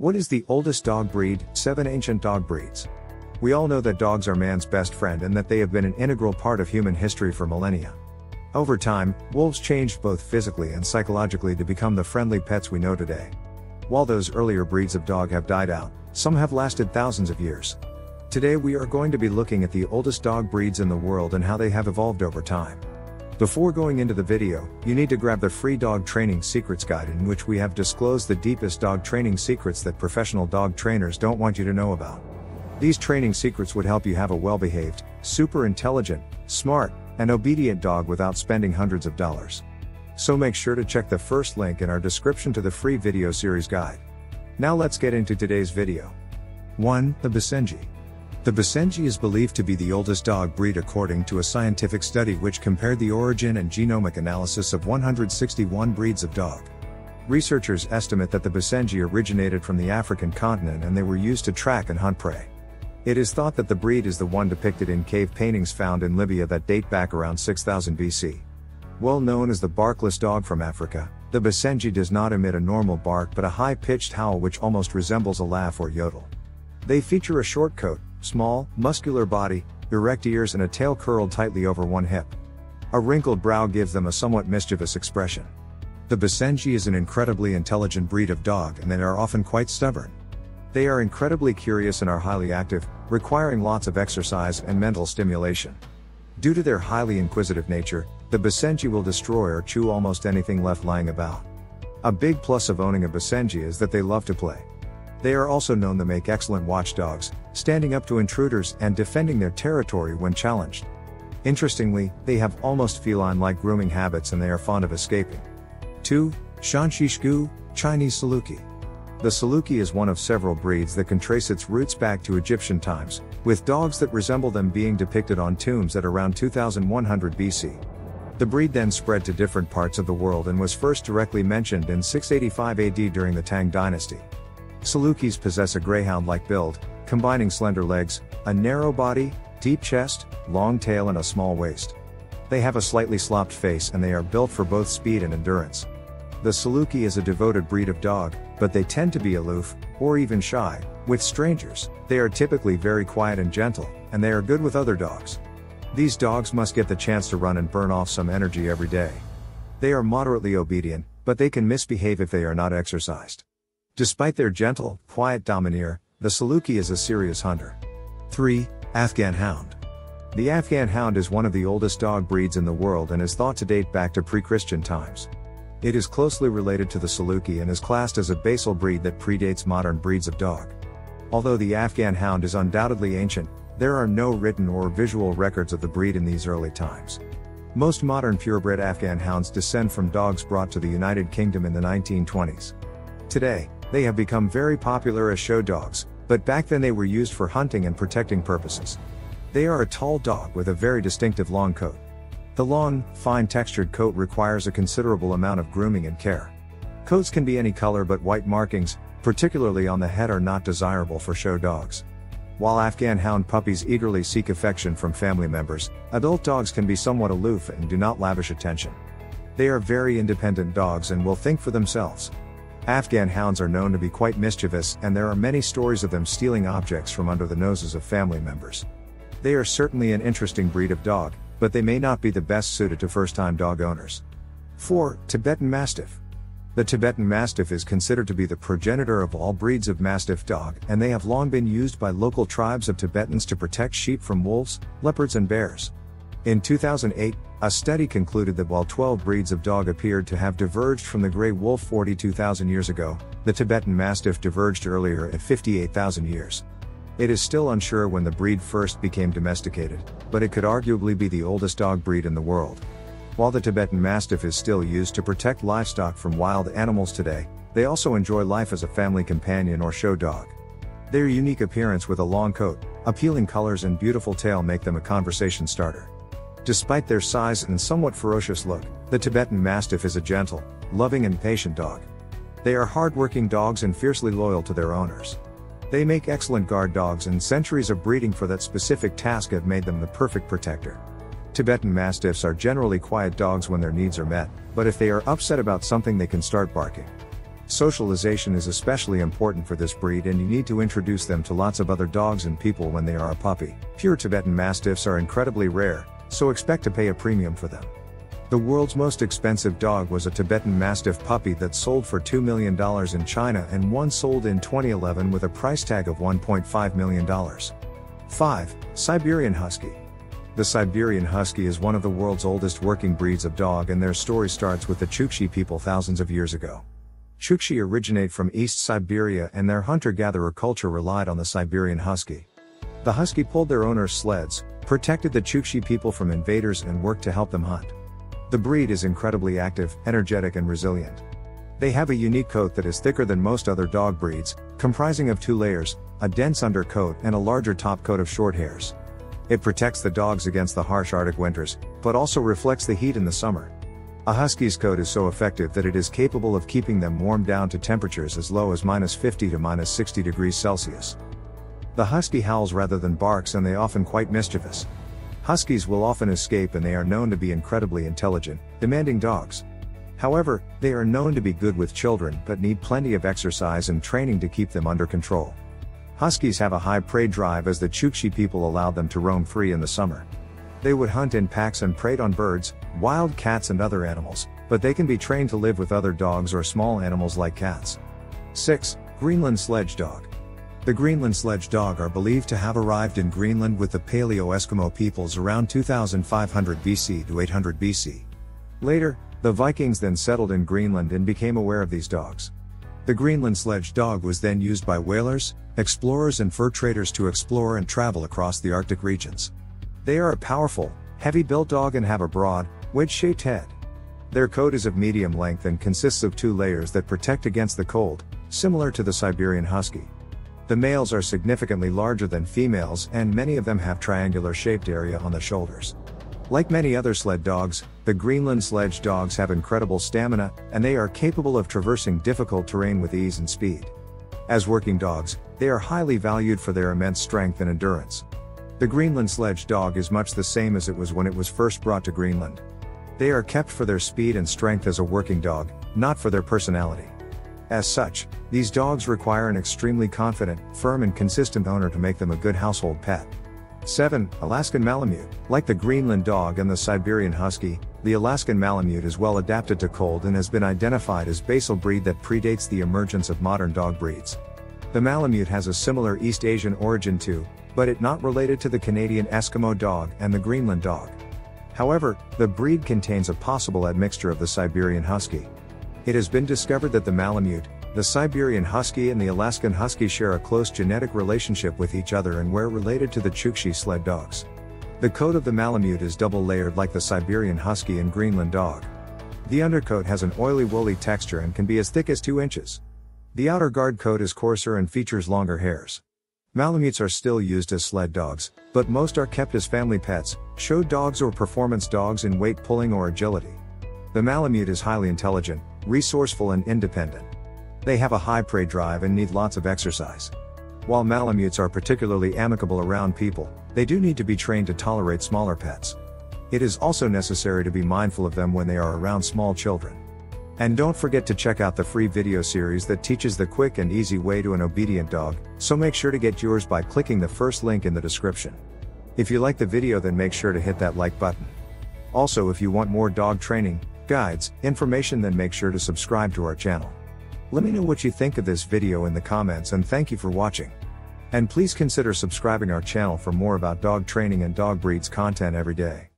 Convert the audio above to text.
What is the oldest dog breed? 7 ancient dog breeds. We all know that dogs are man's best friend and that they have been an integral part of human history for millennia. Over time, wolves changed both physically and psychologically to become the friendly pets we know today. While those earlier breeds of dog have died out, some have lasted thousands of years. Today we are going to be looking at the oldest dog breeds in the world and how they have evolved over time. Before going into the video, you need to grab the free dog training secrets guide in which we have disclosed the deepest dog training secrets that professional dog trainers don't want you to know about. These training secrets would help you have a well-behaved, super intelligent, smart, and obedient dog without spending hundreds of dollars. So make sure to check the first link in our description to the free video series guide. Now let's get into today's video. 1. The Basenji. The Basenji is believed to be the oldest dog breed according to a scientific study which compared the origin and genomic analysis of 161 breeds of dog. Researchers estimate that the Basenji originated from the African continent and they were used to track and hunt prey. It is thought that the breed is the one depicted in cave paintings found in Libya that date back around 6000 BC. Well known as the barkless dog from Africa, the Basenji does not emit a normal bark but a high-pitched howl which almost resembles a laugh or yodel. They feature a short coat, small, muscular body, erect ears and a tail curled tightly over one hip. A wrinkled brow gives them a somewhat mischievous expression. The Basenji is an incredibly intelligent breed of dog and they are often quite stubborn. They are incredibly curious and are highly active, requiring lots of exercise and mental stimulation. Due to their highly inquisitive nature, the Basenji will destroy or chew almost anything left lying about. A big plus of owning a Basenji is that they love to play. They are also known to make excellent watchdogs, standing up to intruders and defending their territory when challenged. Interestingly, they have almost feline-like grooming habits and they are fond of escaping. 2. Shanshishgu, Chinese Saluki. The Saluki is one of several breeds that can trace its roots back to Egyptian times, with dogs that resemble them being depicted on tombs at around 2100 BC. The breed then spread to different parts of the world and was first directly mentioned in 685 AD during the Tang dynasty. Salukis possess a greyhound-like build, combining slender legs, a narrow body, deep chest, long tail and a small waist. They have a slightly slopped face and they are built for both speed and endurance. The Saluki is a devoted breed of dog, but they tend to be aloof, or even shy, with strangers. They are typically very quiet and gentle, and they are good with other dogs. These dogs must get the chance to run and burn off some energy every day. They are moderately obedient, but they can misbehave if they are not exercised. Despite their gentle, quiet domineer, the Saluki is a serious hunter. 3. Afghan Hound. The Afghan Hound is one of the oldest dog breeds in the world and is thought to date back to pre-Christian times. It is closely related to the Saluki and is classed as a basal breed that predates modern breeds of dog. Although the Afghan Hound is undoubtedly ancient, there are no written or visual records of the breed in these early times. Most modern purebred Afghan hounds descend from dogs brought to the United Kingdom in the 1920s. Today, they have become very popular as show dogs, but back then they were used for hunting and protecting purposes. They are a tall dog with a very distinctive long coat. The long, fine textured coat requires a considerable amount of grooming and care. Coats can be any color but white markings, particularly on the head are not desirable for show dogs. While Afghan hound puppies eagerly seek affection from family members, adult dogs can be somewhat aloof and do not lavish attention. They are very independent dogs and will think for themselves. Afghan hounds are known to be quite mischievous and there are many stories of them stealing objects from under the noses of family members. They are certainly an interesting breed of dog, but they may not be the best suited to first-time dog owners. 4. Tibetan Mastiff. The Tibetan Mastiff is considered to be the progenitor of all breeds of Mastiff dog and they have long been used by local tribes of Tibetans to protect sheep from wolves, leopards and bears. In 2008, a study concluded that while 12 breeds of dog appeared to have diverged from the gray wolf 42,000 years ago, the Tibetan Mastiff diverged earlier at 58,000 years. It is still unsure when the breed first became domesticated, but it could arguably be the oldest dog breed in the world. While the Tibetan Mastiff is still used to protect livestock from wild animals today, they also enjoy life as a family companion or show dog. Their unique appearance with a long coat, appealing colors and beautiful tail make them a conversation starter. Despite their size and somewhat ferocious look, the Tibetan Mastiff is a gentle, loving and patient dog. They are hardworking dogs and fiercely loyal to their owners. They make excellent guard dogs and centuries of breeding for that specific task have made them the perfect protector. Tibetan Mastiffs are generally quiet dogs when their needs are met, but if they are upset about something they can start barking. Socialization is especially important for this breed and you need to introduce them to lots of other dogs and people when they are a puppy. Pure Tibetan Mastiffs are incredibly rare, so expect to pay a premium for them. The world's most expensive dog was a Tibetan Mastiff puppy that sold for $2 million in China and one sold in 2011 with a price tag of $1.5 million. 5. Siberian Husky. The Siberian Husky is one of the world's oldest working breeds of dog and their story starts with the Chukchi people thousands of years ago. Chukchi originate from East Siberia and their hunter-gatherer culture relied on the Siberian Husky. The Husky pulled their owners' sleds, protected the Chukchi people from invaders and worked to help them hunt. The breed is incredibly active, energetic and resilient. They have a unique coat that is thicker than most other dog breeds, comprising of two layers, a dense undercoat and a larger top coat of short hairs. It protects the dogs against the harsh Arctic winters, but also reflects the heat in the summer. A husky's coat is so effective that it is capable of keeping them warm down to temperatures as low as minus 50 to minus 60 degrees Celsius. The husky howls rather than barks and they often quite mischievous. Huskies will often escape and they are known to be incredibly intelligent, demanding dogs. However, they are known to be good with children but need plenty of exercise and training to keep them under control. Huskies have a high prey drive as the Chukchi people allowed them to roam free in the summer. They would hunt in packs and preyed on birds, wild cats and other animals, but they can be trained to live with other dogs or small animals like cats. 6. Greenland Sledge Dog. The Greenland sledge dog are believed to have arrived in Greenland with the Paleo-Eskimo peoples around 2500 BC to 800 BC. Later, the Vikings then settled in Greenland and became aware of these dogs. The Greenland sledge dog was then used by whalers, explorers and fur traders to explore and travel across the Arctic regions. They are a powerful, heavy-built dog and have a broad, wedge-shaped head. Their coat is of medium length and consists of two layers that protect against the cold, similar to the Siberian Husky. The males are significantly larger than females and many of them have triangular shaped area on the shoulders. Like many other sled dogs, the Greenland sledge dogs have incredible stamina, and they are capable of traversing difficult terrain with ease and speed. As working dogs, they are highly valued for their immense strength and endurance. The Greenland sledge dog is much the same as it was when it was first brought to Greenland. They are kept for their speed and strength as a working dog, not for their personality. As such, these dogs require an extremely confident, firm and consistent owner to make them a good household pet. 7. Alaskan Malamute. Like the Greenland dog and the Siberian Husky, the Alaskan Malamute is well adapted to cold and has been identified as basal breed that predates the emergence of modern dog breeds. The Malamute has a similar East Asian origin to, but it not related to the Canadian Eskimo dog and the Greenland dog. However, the breed contains a possible admixture of the Siberian Husky. It has been discovered that the Malamute, the Siberian Husky and the Alaskan Husky share a close genetic relationship with each other and were related to the Chukchi sled dogs. The coat of the Malamute is double layered like the Siberian Husky and Greenland dog. The undercoat has an oily woolly texture and can be as thick as 2 inches. The outer guard coat is coarser and features longer hairs. Malamutes are still used as sled dogs, but most are kept as family pets, show dogs or performance dogs in weight pulling or agility. The Malamute is highly intelligent, resourceful and independent. They have a high prey drive and need lots of exercise. While Malamutes are particularly amicable around people, they do need to be trained to tolerate smaller pets. It is also necessary to be mindful of them when they are around small children. And don't forget to check out the free video series that teaches the quick and easy way to an obedient dog, so make sure to get yours by clicking the first link in the description. If you like the video then make sure to hit that like button. Also if you want more dog training, guides, information then make sure to subscribe to our channel. Let me know what you think of this video in the comments and thank you for watching. And please consider subscribing our channel for more about dog training and dog breeds content every day.